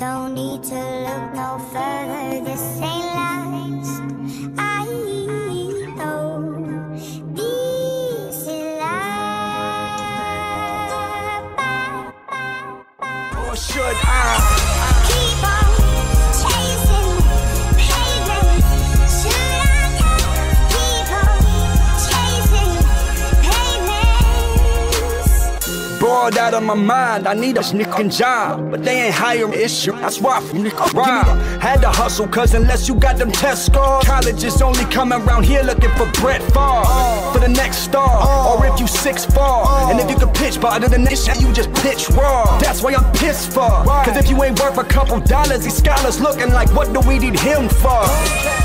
Don't need to look no further, this ain't last. I know this is life. Or should I? Out of my mind, I need a snickin' job. But they ain't hiring issue, that's why I'm rob. Had to hustle, cause unless you got them test scores, college is only coming around here looking for Brett Favre. For the next star, or if you six far. And if you can pitch, but other than this shit, you just pitch raw. That's why I'm pissed for. Cause if you ain't worth a couple dollars, these scholars looking like, what do we need him for?